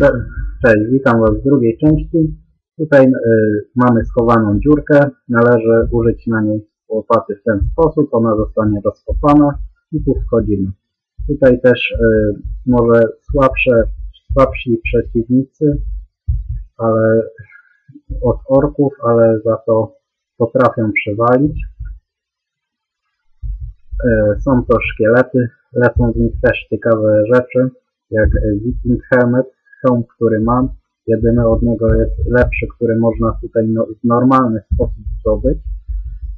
Cześć, witam Was w drugiej części. Tutaj y, mamy schowaną dziurkę. Należy użyć na niej łopaty w ten sposób. Ona zostanie rozkopana i tu wchodzimy. Tutaj też y, może słabsze, słabsi przeciwnicy, ale od orków, ale za to potrafią przywalić. Y, są to szkielety. Lecą z nich też ciekawe rzeczy, jak Viking Helmet, hełm, który mam. Jedyny od niego jest lepszy, który można tutaj no, w normalny sposób zdobyć.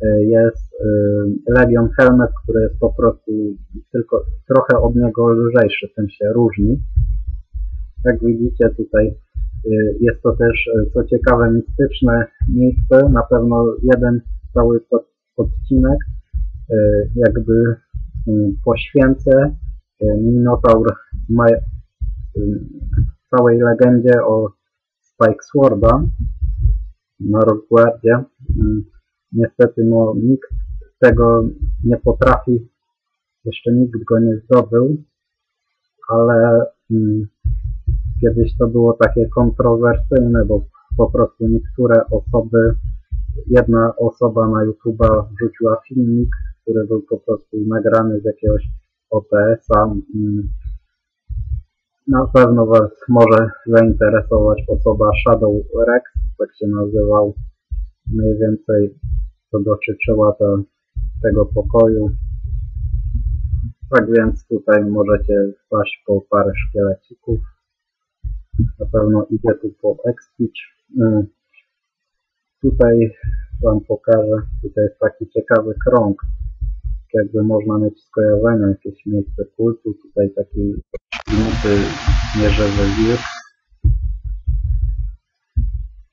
Y, Jest y, Legion Helmet, który jest po prostu tylko trochę od niego lżejszy, tym się różni. Jak widzicie tutaj y, jest to też, co ciekawe, mistyczne miejsce. Na pewno jeden cały odcinek jakby y, poświęcę Minotaur ma całej legendzie o Spike Sworda na Rockguardzie. Mm, Niestety no, nikt tego nie potrafi, jeszcze nikt go nie zdobył, ale mm, kiedyś to było takie kontrowersyjne, bo po prostu niektóre osoby, jedna osoba na YouTube'a wrzuciła filmik, który był po prostu nagrany z jakiegoś OPS-a. Mm, Na pewno Was może zainteresować osoba Shadow Rex, tak się nazywał. Mniej więcej to dotyczyła tego pokoju. Tak więc tutaj możecie wpaść po parę szkielecików. Na pewno idzie tu po Expitch. Y, Tutaj Wam pokażę. Tutaj jest taki ciekawy krąg. Jakby można mieć skojarzenia, jakieś miejsce kultu. Tutaj taki minuty nieżywy wilk.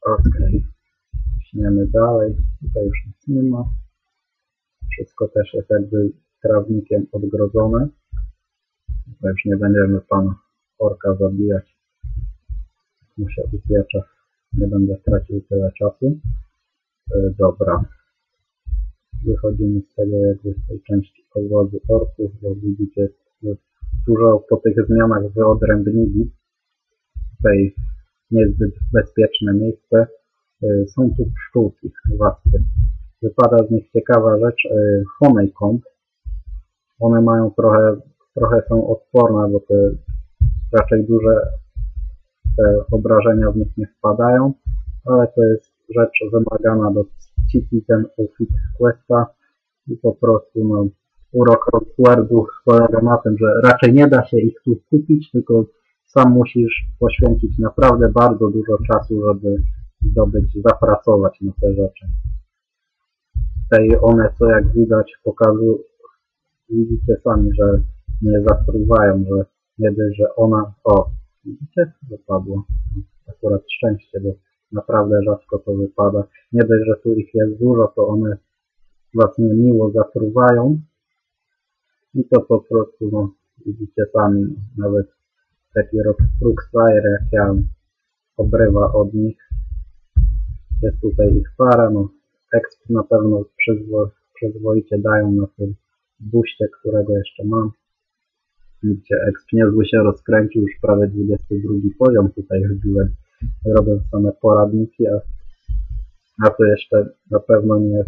Okej. Ciśniemy dalej. Tutaj już nic nie ma. Wszystko też jest jakby trawnikiem odgrodzone. Tutaj już nie będziemy pana orka zabijać. Muszę ubijacza. Nie będę tracił tyle czasu. E, Dobra. Wychodzimy z tego jakby z tej części ogrodu orków, bo widzicie że dużo po tych zmianach wyodrębnili. Tutaj niezbyt bezpieczne miejsce. E, Są tu pszczółki, waspy. Wypada z nich ciekawa rzecz, e, honeycomb. One mają trochę, trochę są odporne, bo te raczej duże te obrażenia w nich nie wpadają, ale to jest rzecz wymagana do City ten Outfit Questa i po prostu no, urok Rockwardu polega na tym, że raczej nie da się ich tu kupić, tylko sam musisz poświęcić naprawdę bardzo dużo czasu, żeby zdobyć, zapracować na te rzeczy. Tutaj one, co jak widać, pokazują, widzicie sami, że nie zatruwają, że nie dość, że ona, o, widzicie, wypadło. Akurat szczęście, bo naprawdę rzadko to wypada. Nie dość, że tu ich jest dużo, to one was niemiło zatruwają. I to po prostu, no, widzicie sami, nawet taki Rookfire, jak ja, obrywa od nich. Jest tutaj ich para, no, exp na pewno przyzwo, przyzwoicie dają na tym buście, którego jeszcze mam. Widzicie, exp niezły się rozkręcił, już prawie 22 poziom tutaj wbiłem. Robię same poradniki, a, a to jeszcze na pewno nie,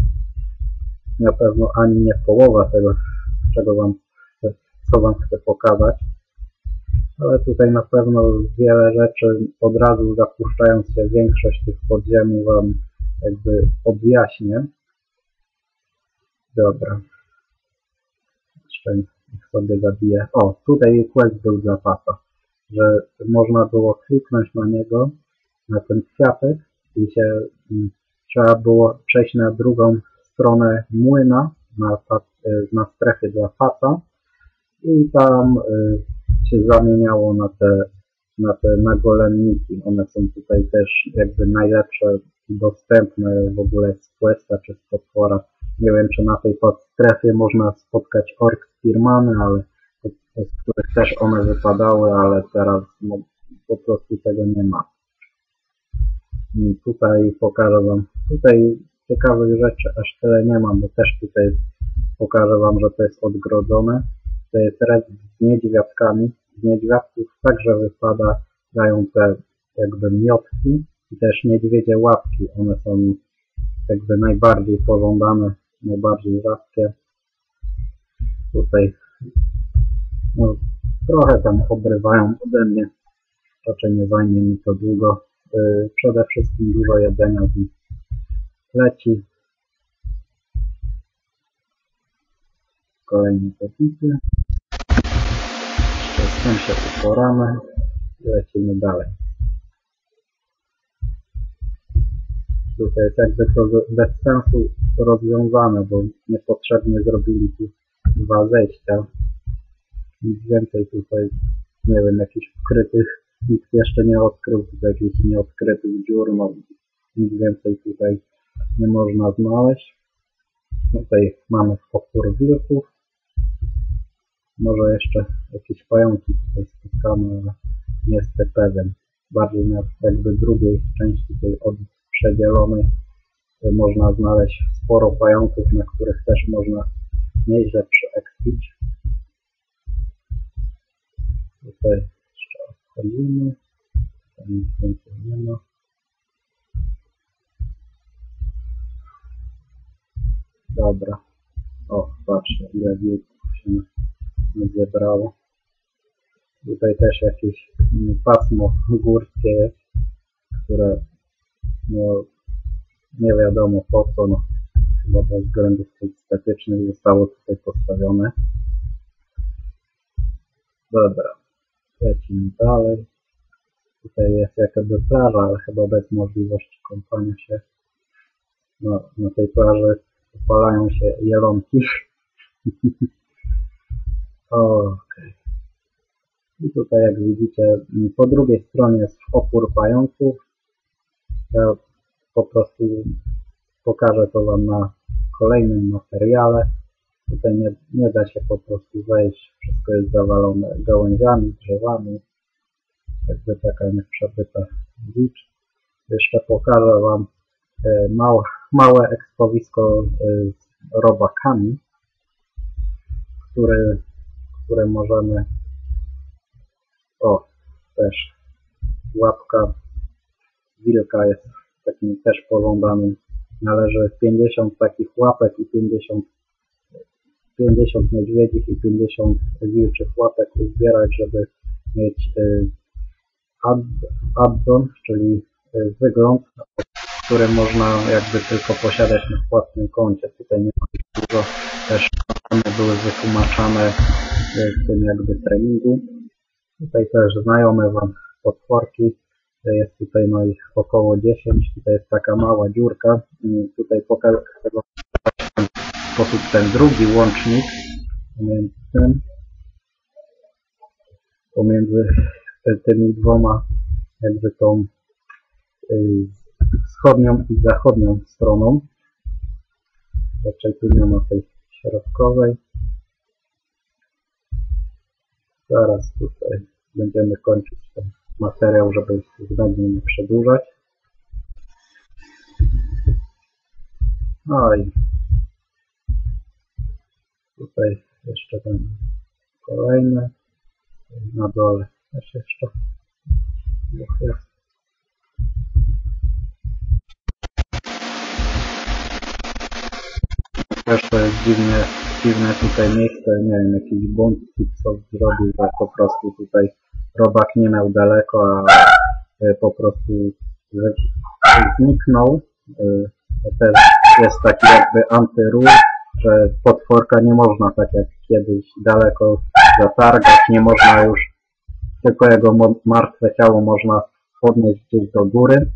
na pewno ani nie połowa tego, czego wam, co wam chcę pokazać. Ale tutaj na pewno wiele rzeczy od razu zapuszczając się większość tych podziemi wam jakby objaśnię. Dobra. Jeszcze niech sobie zabiję. O, tutaj quest był dla pasa, że można było kliknąć na niego, na ten kwiatek i się mm, trzeba było przejść na drugą stronę młyna, na, y, na strefy dla pasa i tam y, się zamieniało na te na te nagolenniki. One są tutaj też jakby najlepsze dostępne w ogóle z Questa czy z potwora. Nie wiem, czy na tej podstrefie można spotkać ork Spearmany, ale z których też one wypadały, ale teraz no, po prostu tego nie ma. I tutaj pokażę Wam, tutaj ciekawych rzeczy aż tyle nie mam, bo też tutaj pokażę Wam, że to jest odgrodzone. To jest red z niedźwiadkami. Z niedźwiadków także wypada dają te jakby miotki i też niedźwiedzie łapki. One są jakby najbardziej pożądane, najbardziej rzadkie. Tutaj no, trochę tam obrywają ode mnie. Raczej nie zajmie mi to długo. Yy, przede wszystkim dużo jedzenia z nich leci. Kolejne zapity. Jeszcze z tym się uporamy i lecimy dalej. Tutaj jest jakby to bez sensu rozwiązane, bo niepotrzebnie zrobili tu dwa zejścia. Nic więcej tutaj, nie wiem, jakichś ukrytych, nikt jeszcze nie odkrył tutaj jakichś nieodkrytych dziur, no nic więcej tutaj nie można znaleźć. Tutaj mamy opór wilków. Może jeszcze jakieś pająki tutaj spotkamy, ale nie jestem pewien. Bardziej na jakby drugiej części tej od przedzielonej można znaleźć sporo pająków, na których też można nieźle przeekspić. Tutaj jeszcze odchodzimy. Tam nic więcej nie ma. Dobra. O, patrzcie, ile wilków się zebrało. Tutaj też jakieś mm, pasmo górskie jest, które no, nie wiadomo po co, no, chyba bez względów estetycznych zostało tutaj postawione. Dobra, lecimy dalej. Tutaj jest jakby plaża, ale chyba bez możliwości kąpania się. No, na tej plaży opalają się jelonki. Okej. I tutaj jak widzicie, po drugiej stronie jest opór pająków. Ja po prostu pokażę to Wam na kolejnym materiale. Tutaj nie, nie da się po prostu wejść, wszystko jest zawalone gałęziami, drzewami. Jakby taka nieprzebyta dzicz. Jeszcze pokażę Wam e, małe, małe ekspowisko e, z robakami, które, które możemy o, też łapka wilka jest takim też pożądanym. Należy 50 takich łapek i 50, 50 niedźwiedzich i 50 wilczych łapek uzbierać, żeby mieć y, ad, addon, czyli y, wygląd, który można jakby tylko posiadać na własnym koncie. Tutaj nie ma dużo, też one były wytłumaczane w tym jakby treningu. Tutaj też znajome Wam potworki. Jest tutaj no ich około 10. Tutaj jest taka mała dziurka. Tutaj pokażę w sposób ten drugi łącznik pomiędzy tym, pomiędzy tymi dwoma jakby tą y, wschodnią i zachodnią stroną. Raczej tu nie ma tej środkowej. Zaraz tutaj będziemy kończyć ten materiał, żeby zbędnie nie przedłużać. No i tutaj jeszcze ten kolejny. Na dole też jeszcze jest. Jest dziwnie, dziwne tutaj miejsce, nie wiem, jakiś bunt co zrobił, że po prostu tutaj robak nie miał daleko, a e, po prostu zniknął. E, to też jest taki jakby antyruch, że potworka nie można tak jak kiedyś daleko zatargać, nie można już, tylko jego martwe ciało można podnieść gdzieś do góry.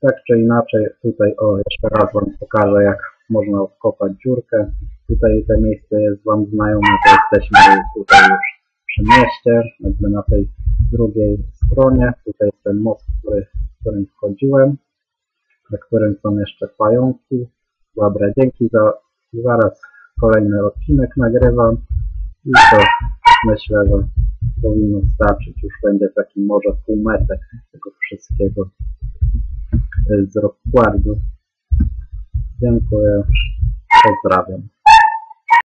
Tak czy inaczej, tutaj o, jeszcze raz Wam pokażę jak można odkopać dziurkę. Tutaj to miejsce jest Wam znajome, to jesteśmy tutaj już przy mieście, jakby na tej drugiej stronie. Tutaj jest ten most, który, którym wchodziłem, na którym są jeszcze pająki. Dobra, dzięki za zaraz kolejny odcinek nagrywam i to myślę, że powinno starczyć. Już będzie taki może półmetek tego wszystkiego z rozkładu. Dziękuję. Pozdrawiam.